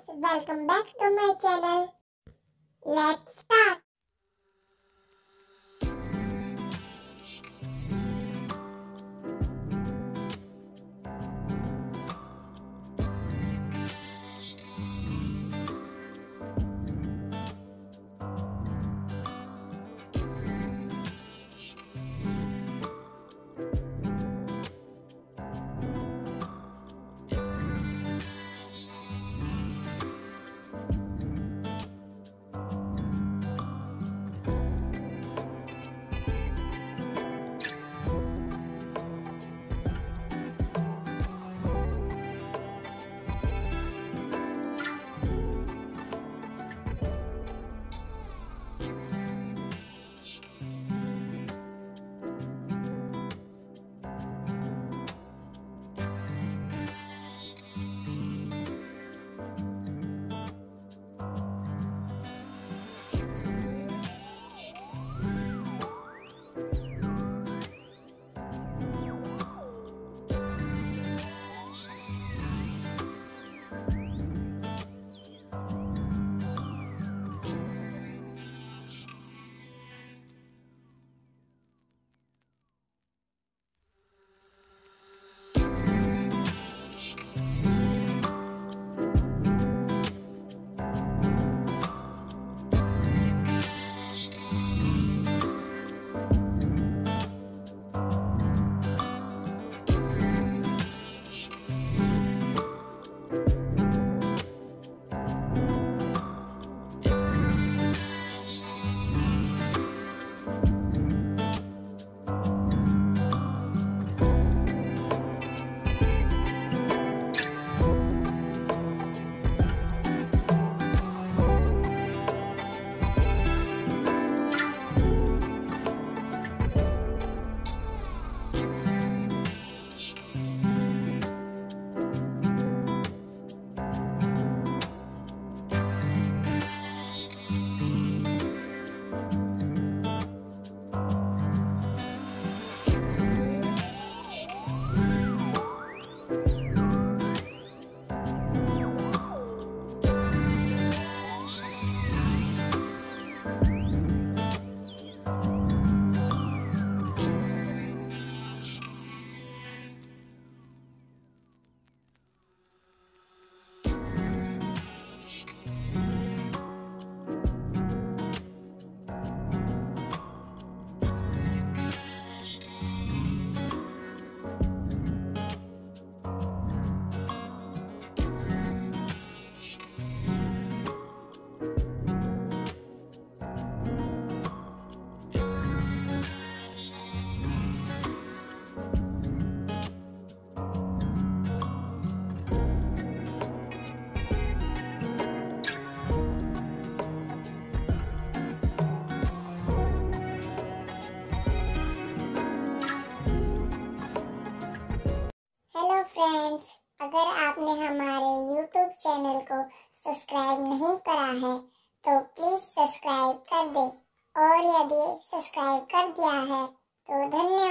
friends, welcome back to my channel. Let's start. आपने हमारे YouTube channel को subscribe नहीं करा है तो प्लीज़ सब्सक्राइब कर दे। और यदि सब्सक्राइब कर दिया है तो धन्यवाद।